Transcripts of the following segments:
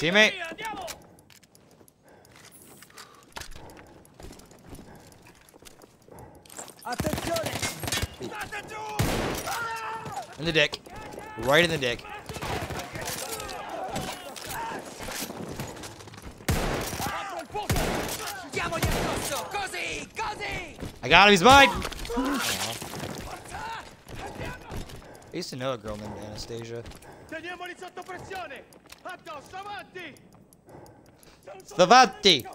Teammate. In the dick. Right in the dick. I got him, he's mine! I used to know a girl named Anastasia. Teniamoli sotto pressione! Addosso, avanti! Stavanti!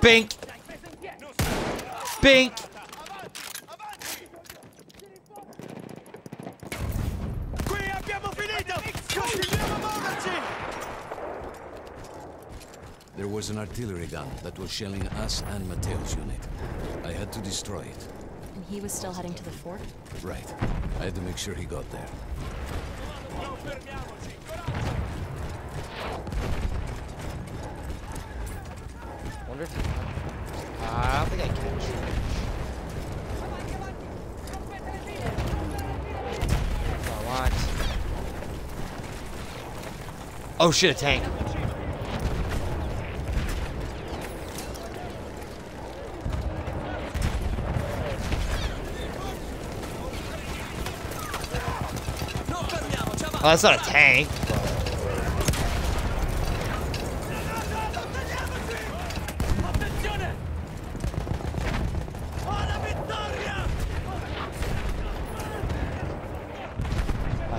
Bink! Bink! Qui abbiamo finito! Continuiamo a muoverci! There was an artillery gun that was shelling us and Matteo's unit. I had to destroy it. And he was still heading to the fort? Right. I had to make sure he got there. Wonder if uh, I don't think I can. I want. Oh shit, a tank. Oh, that's not a tank.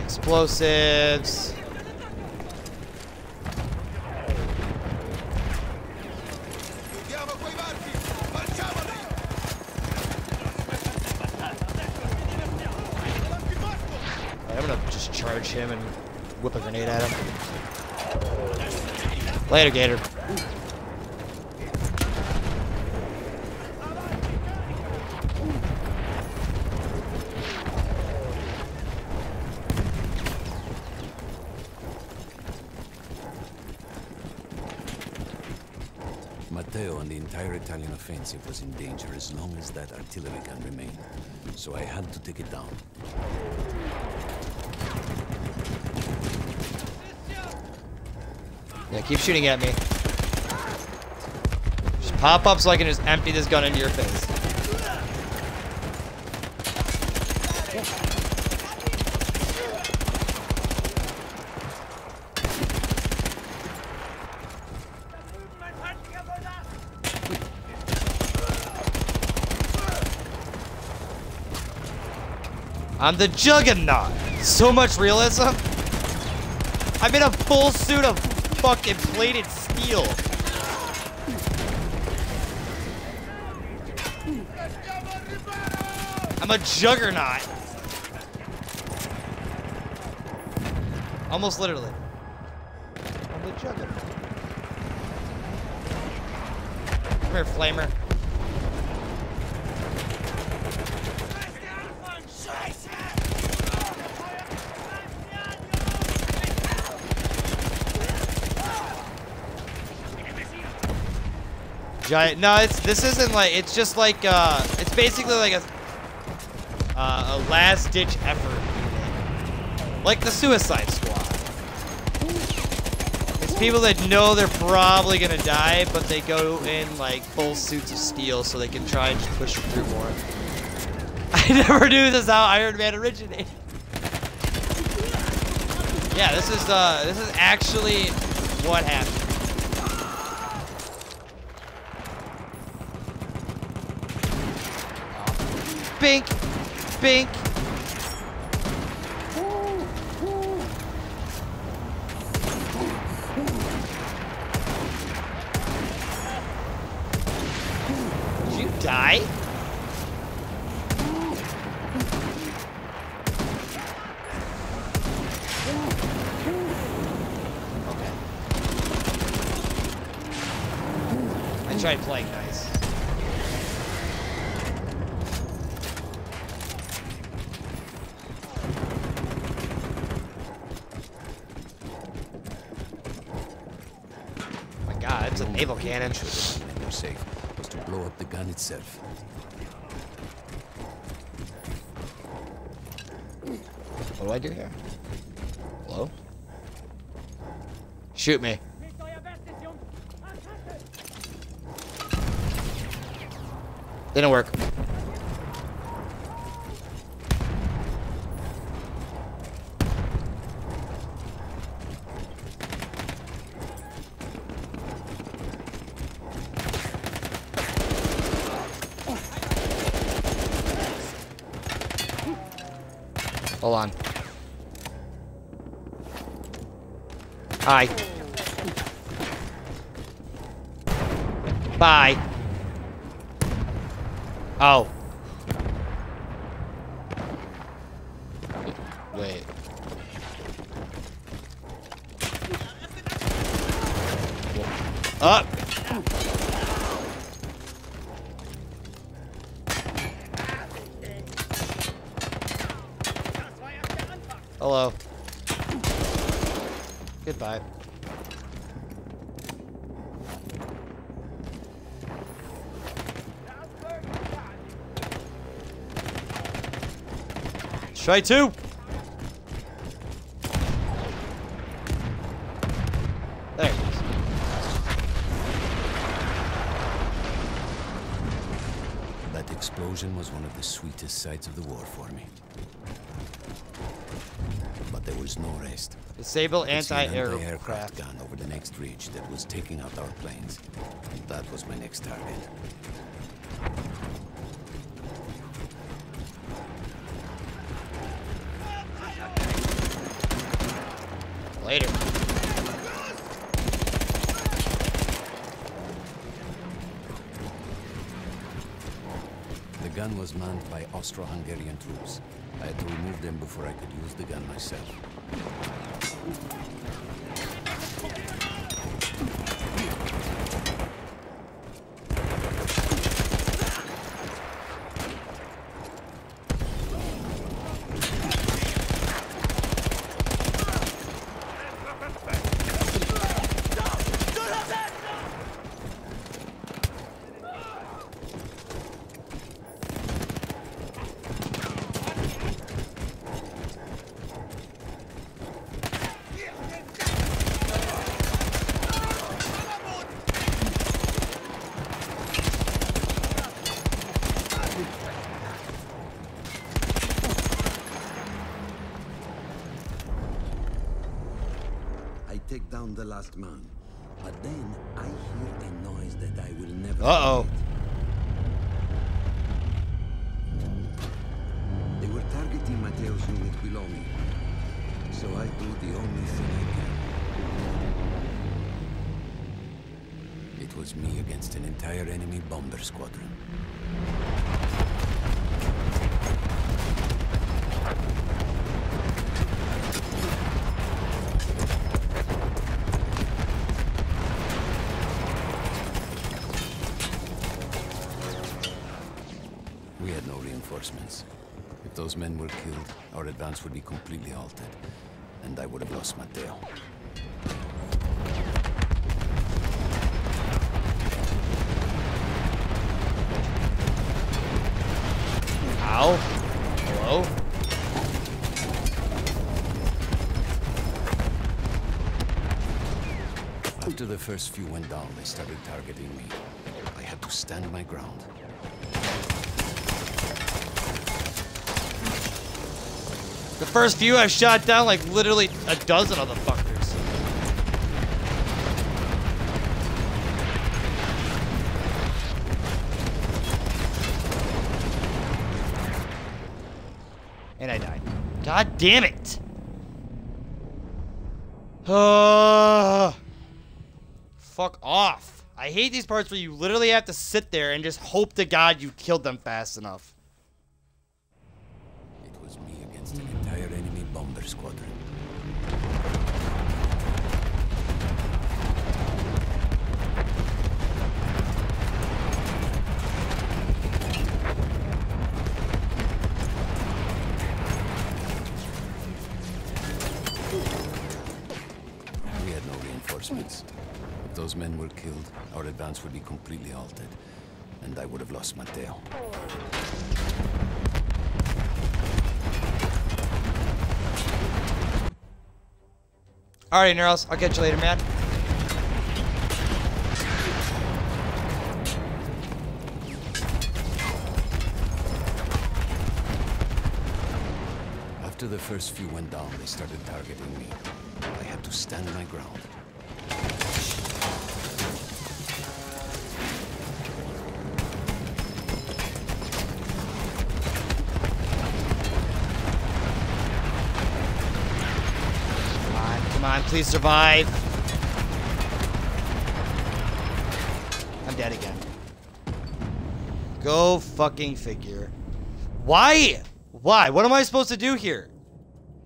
Explosives. Him and whip a grenade at him. Later, Gator. Matteo and the entire Italian offensive was in danger as long as that artillery gun remained. So I had to take it down. Yeah, keep shooting at me. Just pop up so I can just empty this gun into your face. I'm the Juggernaut. So much realism. I'm in a full suit of fucking plated steel. I'm a juggernaut. Almost literally. I'm the juggernaut. Come here, flamer. Giant. No, it's this isn't like. It's just like. uh It's basically like a. Uh, a last ditch effort. Like the Suicide Squad. It's people that know they're probably gonna die, but they go in like full suits of steel so they can try and push through more. I never knew this is how Iron Man originated. Yeah, this is uh this is actually what happened. Bink! Bink! Did you die? Okay. I tried playing nice. Naval cannon safe was to blow up the gun itself. What do I do here? Hello? Shoot me. Didn't work. Hi. Bye. Oh. Wait. Up. Try two. There it is. That explosion was one of the sweetest sights of the war for me. But there was no rest. Disable I could see an anti-aircraft. anti-aircraft gun over the next ridge that was taking out our planes. And That was my next target. Later. The gun was manned by Austro-Hungarian troops. I had to remove them before I could use the gun myself. I take down man. But then I hear a noise that I will never Uh-oh. forget. They were targeting Matteo's unit below me. So I do the only thing I can. It was me against an entire enemy bomber squadron. Reinforcements. If those men were killed, our advance would be completely halted, and I would have lost Matteo. Ow. Hello? After the first few went down, they started targeting me. I had to stand my ground. The first few I've shot down like literally a dozen of the fuckers. And I died. God damn it! Uh, fuck off. I hate these parts where you literally have to sit there and just hope to God you killed them fast enough. Those men were killed, our advance would be completely halted, and I would have lost Matteo. Alright, Neuros. I'll catch you later, man. After the first few went down, they started targeting me. I had to stand my ground. Please survive. I'm dead again. Go fucking figure. Why? Why? What am I supposed to do here?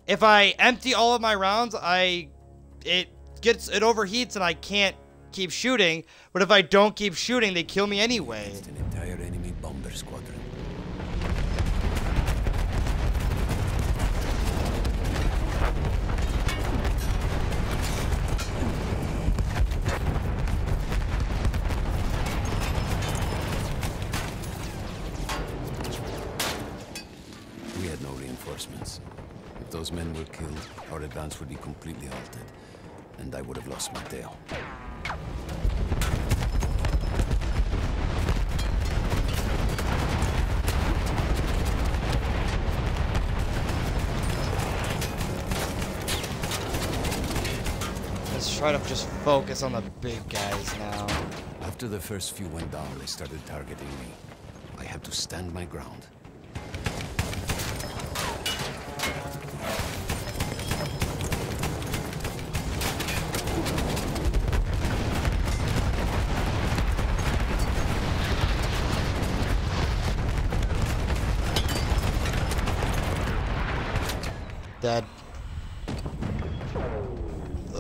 If I empty all of my rounds, I it gets it overheats and I can't keep shooting. But if I don't keep shooting, they kill me anyway. Reinforcements. If those men were killed, our advance would be completely halted, and I would have lost Matteo. Let's try to just focus on the big guys now. After the first few went down, they started targeting me. I had to stand my ground. Dead.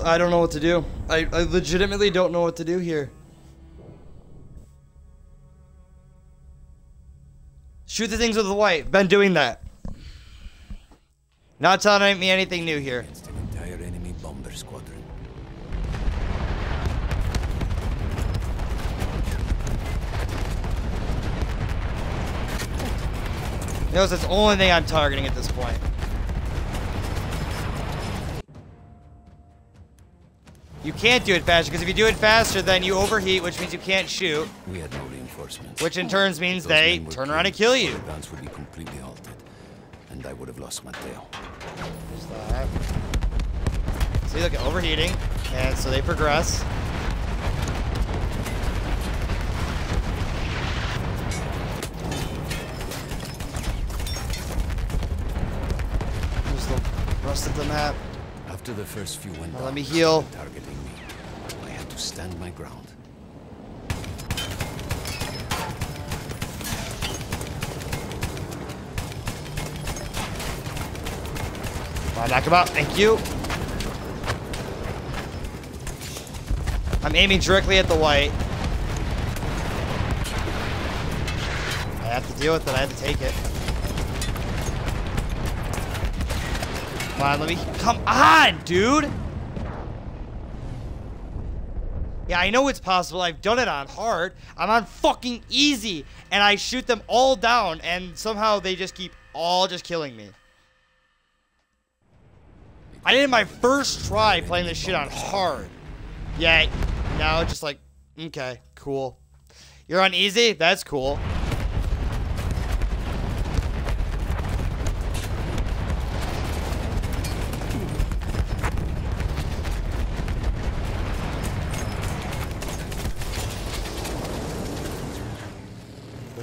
I don't know what to do. I, I legitimately don't know what to do here. Shoot the things with the white. Been doing that. Not telling me anything new here. Against an entire enemy bomber squadron. Notice that's the only thing I'm targeting at this point. You can't do it faster, because if you do it faster, then you overheat, which means you can't shoot, We had no reinforcements. which in turns means Those they turn around and kill you. advance would be completely halted, and I would have lost Matteo. There's that. See, look, at overheating, and so they progress. There's the rest of the map. After the first few went down, let me heal. targeting me. I had to stand my ground. Come knock him out. Thank you. I'm aiming directly at the white. I have to deal with it. I have to take it. Come on, let me. Come on, dude. Yeah, I know it's possible. I've done it on hard. I'm on fucking easy. And I shoot them all down. And somehow they just keep all just killing me. I did my first try playing this shit on hard. Yeah, now just like, okay, cool. You're on easy? That's cool.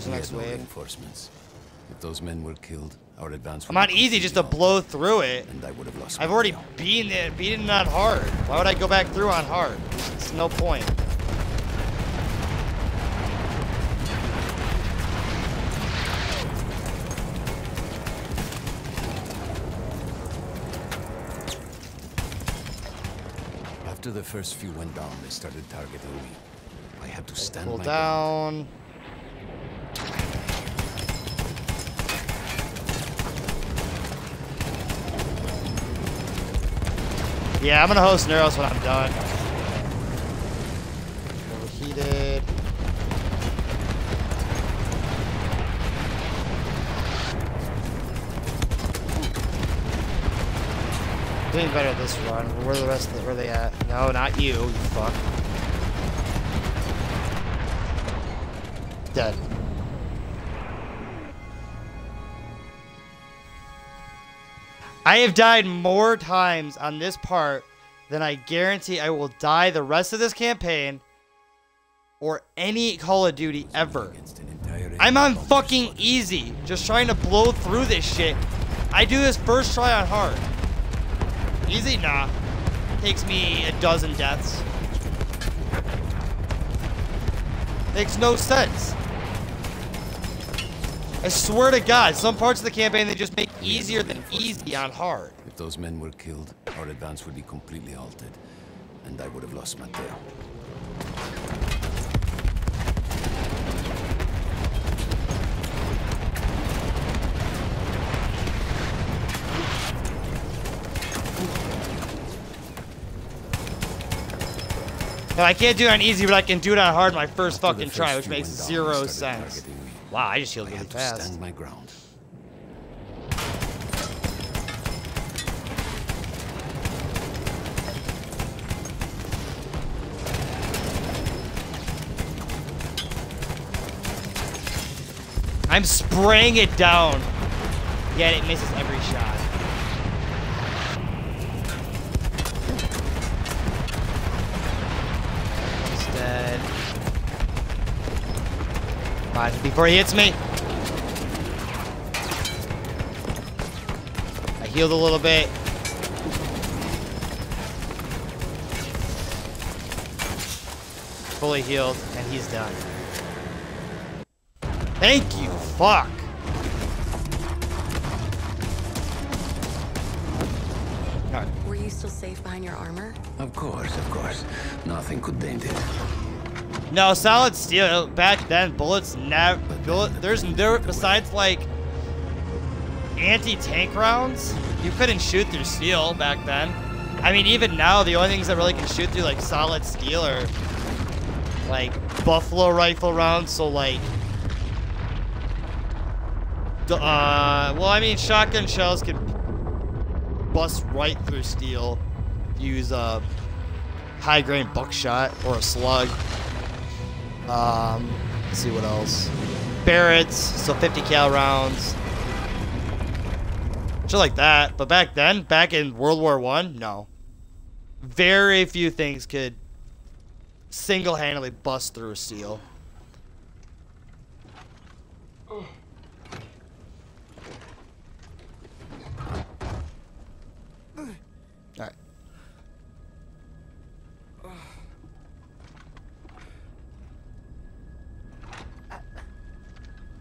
The next no wave? reinforcements. If those men were killed, our advance I'm be easy just to blow through it. and I would have lost I've already beaten it, beaten it on hard. Why would I go back through on hard? It's no point. After the first few went down, they started targeting me. I had to stand Cool my ground. Yeah, I'm gonna host Neuros when I'm done. Overheated. Doing better this run. Where are the rest of the, where are they at? No, not you, you fuck. Dead. I have died more times on this part than I guarantee I will die the rest of this campaign or any Call of Duty ever. I'm on fucking easy, just trying to blow through this shit. I do this first try on hard. Easy? Nah. Takes me a dozen deaths. Makes no sense. I swear to God, some parts of the campaign they just make easier than easy on hard. If those men were killed, our advance would be completely halted, and I would have lost Matteo. No, I can't do it on easy, but I can do it on hard my first fucking try, which makes zero sense. Wow, I just healed I really fast. stand my ground. I'm spraying it down. Yet it misses every shot. Before he hits me. I healed a little bit. Fully healed, and he's done. Thank you, fuck. Were you still safe behind your armor? Of course, of course. Nothing could dent it. No, solid steel. Back then, bullets never. Bullet, there's there besides like anti-tank rounds. You couldn't shoot through steel back then. I mean, even now, the only things that really can shoot through like solid steel are like buffalo rifle rounds. So like, uh, well, I mean, shotgun shells can bust right through steel. Use a high grain buckshot or a slug. Um, let's see what else. Barretts, so 50 cal rounds. Shit like that. But back then, back in World War One, no. Very few things could single-handedly bust through steel.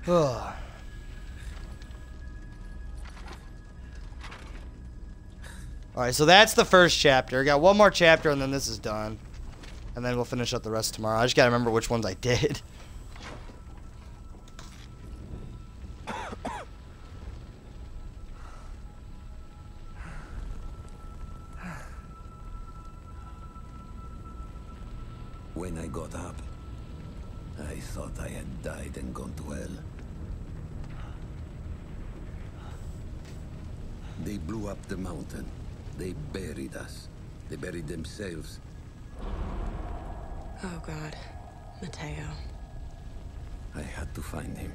Ugh. Alright, so that's the first chapter. Got one more chapter and then this is done. And then we'll finish up the rest tomorrow. I just gotta remember which ones I did. When I got up, I thought I had died and gone to hell. They blew up the mountain. They buried us. They buried themselves. Oh god. Matteo. I had to find him.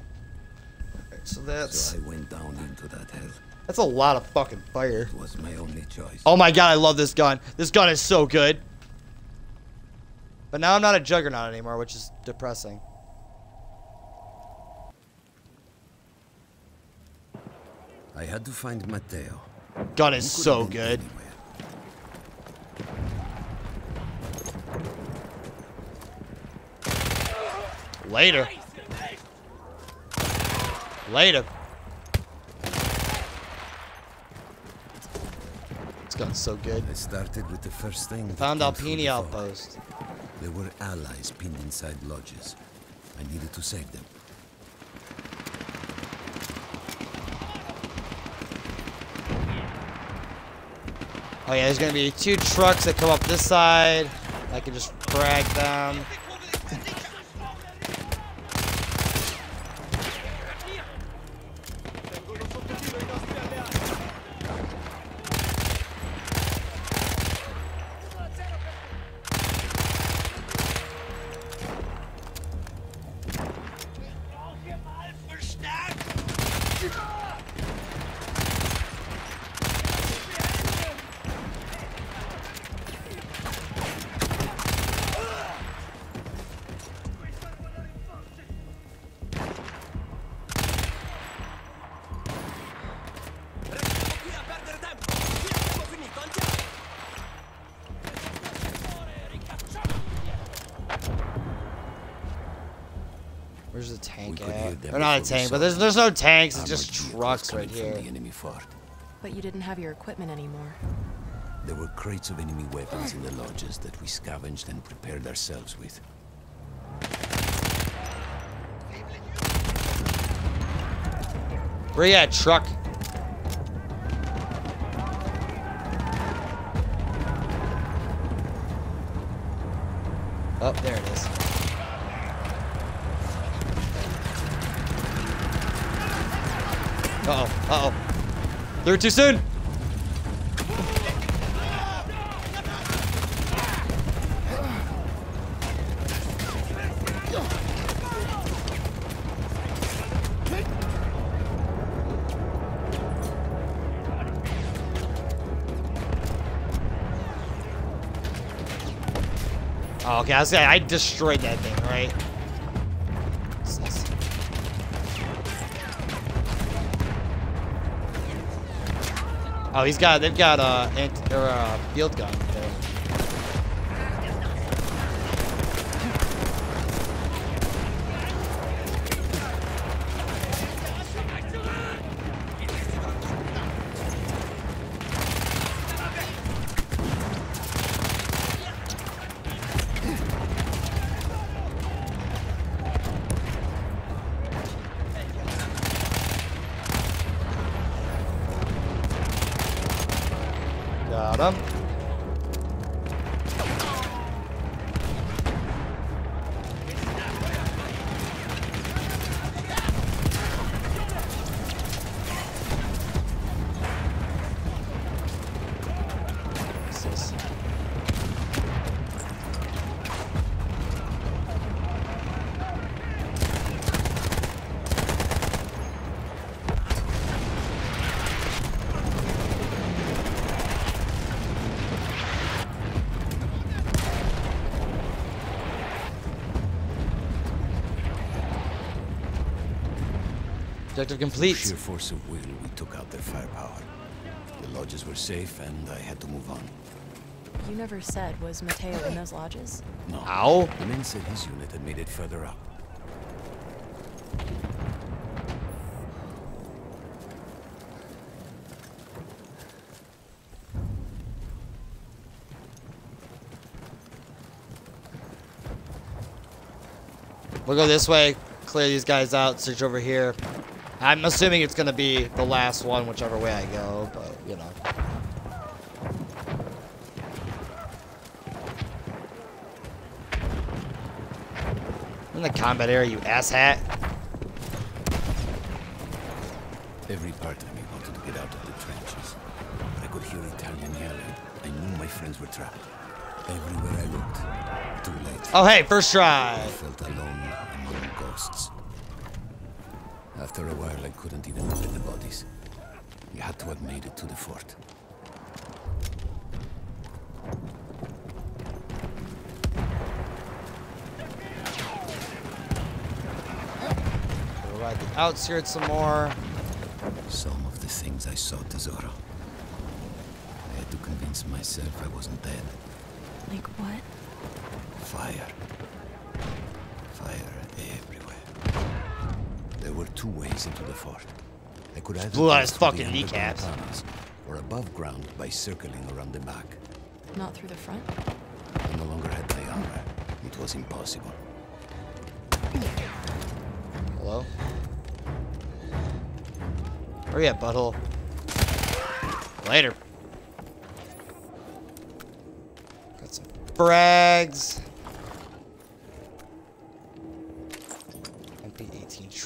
So that's So I went down into that hell. that's a lot of fucking fire. It was my only choice. Oh my god, I love this gun. This gun is so good. But now I'm not a juggernaut anymore, which is depressing. I had to find Matteo. Gun is so good. anywhere. Later. Later. This gun's so good. I started with the first thing. Found Alpini outpost. There were allies pinned inside lodges. I needed to save them. Oh yeah, there's gonna be two trucks that come up this side. I can just drag them. Where's the tank We could hear at? them Or not a tank, but there's there's no tanks. It's just trucks right from here. The enemy fort. But you didn't have your equipment anymore. There were crates of enemy weapons in the lodges that we scavenged and prepared ourselves with. Where you at, truck? Oh, there it is. Uh-oh, uh-oh. It too soon! Oh, okay, I was I destroyed that thing, right? Oh, he's got, they've got, uh, ant, uh, field gun there. Objective complete. Sheer force of will, we took out their firepower. The lodges were safe, and I had to move on. You never said, was Matteo in those lodges? No. Ow. The man said his unit had made it further up. We'll go this way, clear these guys out, search over here. I'm assuming it's gonna be the last one, whichever way I go, but you know. In the combat area, you asshat. Every part of me wanted to get out of the trenches. I could hear Italian yelling. I knew my friends were trapped. Everywhere I looked, too late. Oh hey, first try. I felt alone among ghosts. After a while, I couldn't even look at the bodies. You had to have made it to the fort. We'll ride the outskirts some more. Some of the things I saw, Tesoro. I had to convince myself I wasn't dead. Like what? Fire. Fire everywhere. There were two ways into the fort. I could either Blew out his the fucking underground kneecaps. tunnels, or above ground by circling around the back. Not through the front? I no longer had my armor. It was impossible. Hello? Where you at, butthole? Later. Got some frags.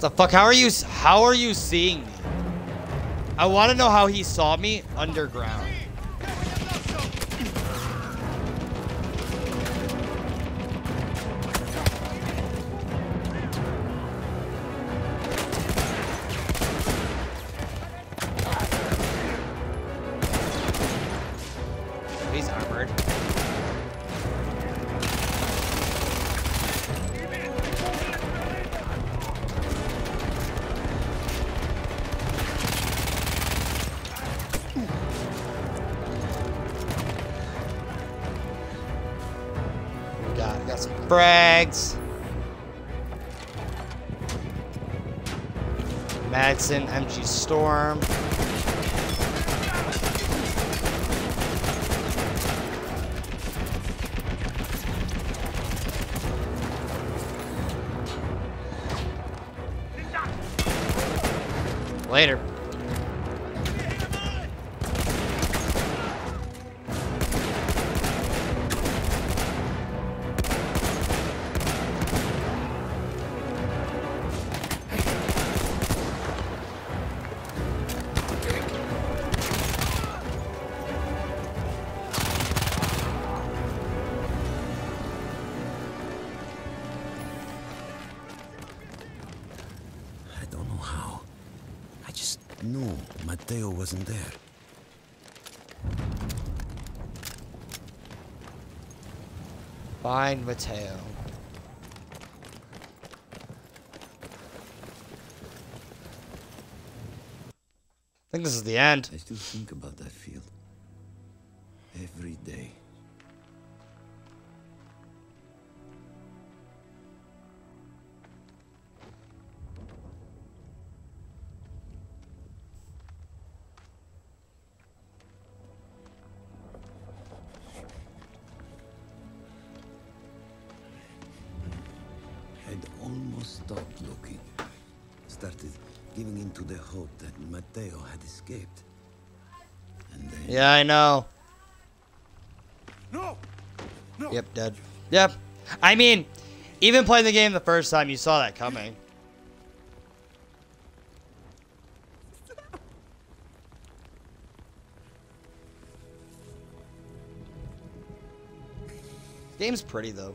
the fuck? How are you? How are you seeing me? I want to know how he saw me underground. Later. Find Matteo. I think this is the end. I still think about that field. Every day. That Matteo had escaped. And then Yeah, I know. No! No! Yep, dead. Yep. I mean, even playing the game the first time, you saw that coming. Game's pretty though.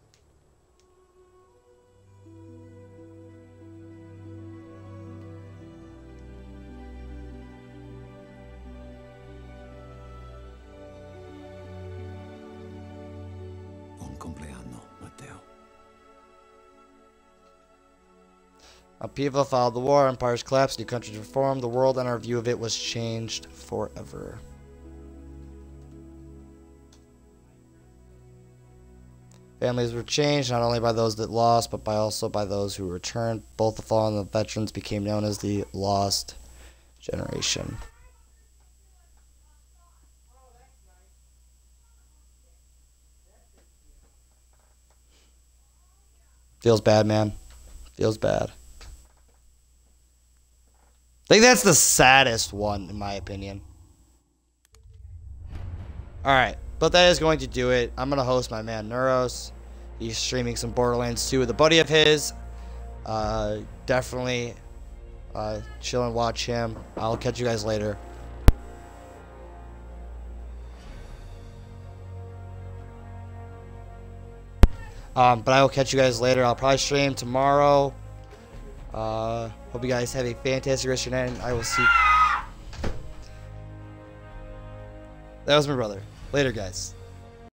People followed the war, empires collapsed, new countries were formed, the world and our view of it was changed forever. Families were changed not only by those that lost, but by also by those who returned. Both the fallen and the veterans became known as the Lost Generation. Feels bad, man. Feels bad. Think that's the saddest one, in my opinion. Alright, but that is going to do it. I'm going to host my man Neuros. He's streaming some Borderlands 2 with a buddy of his. Uh, definitely uh, chill and watch him. I'll catch you guys later. Um, but I will catch you guys later. I'll probably stream tomorrow. Uh, hope you guys have a fantastic rest of your night, and I will see. That was my brother. Later, guys.